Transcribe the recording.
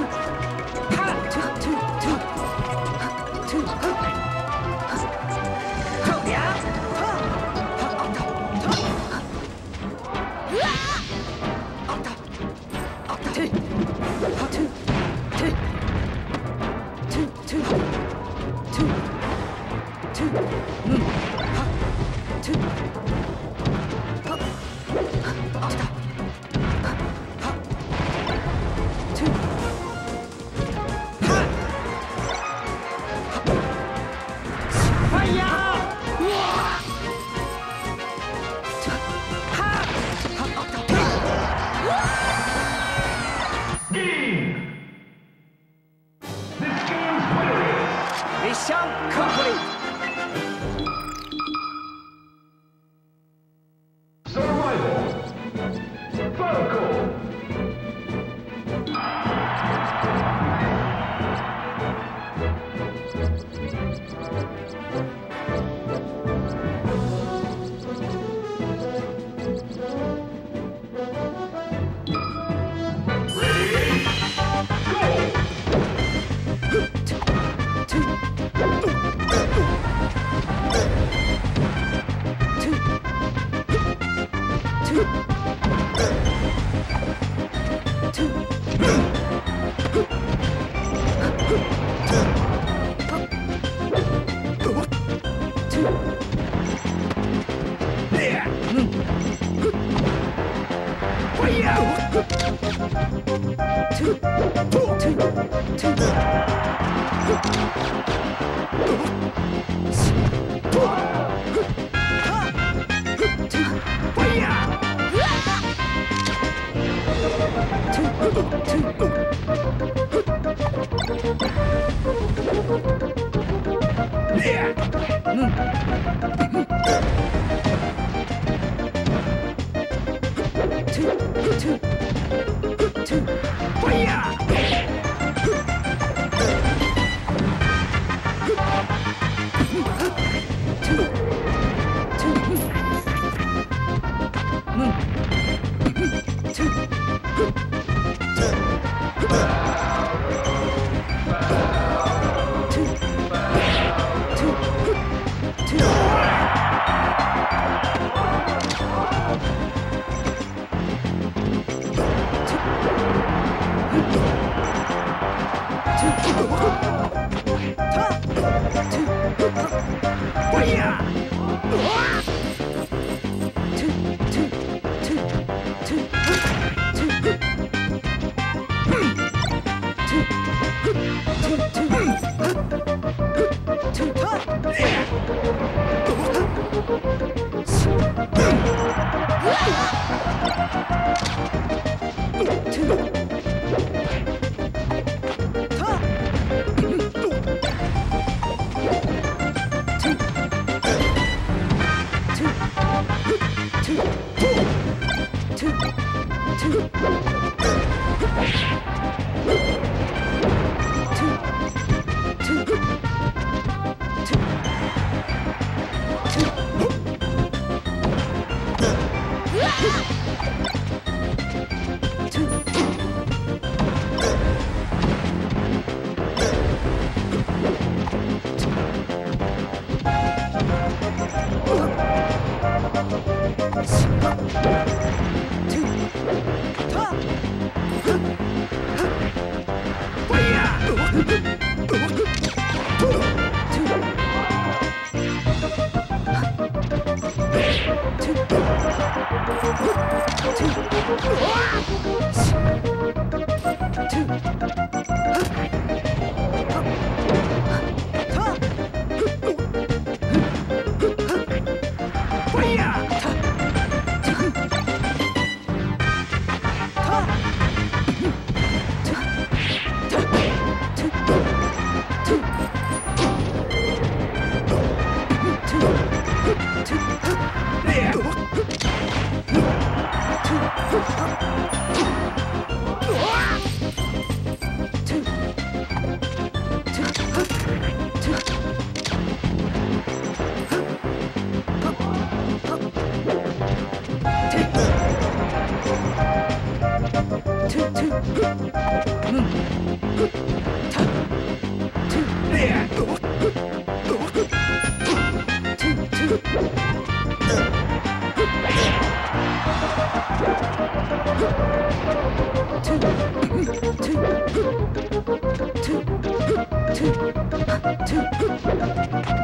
Shoot! Mission complete. Survival. Vertical. two, two. Two.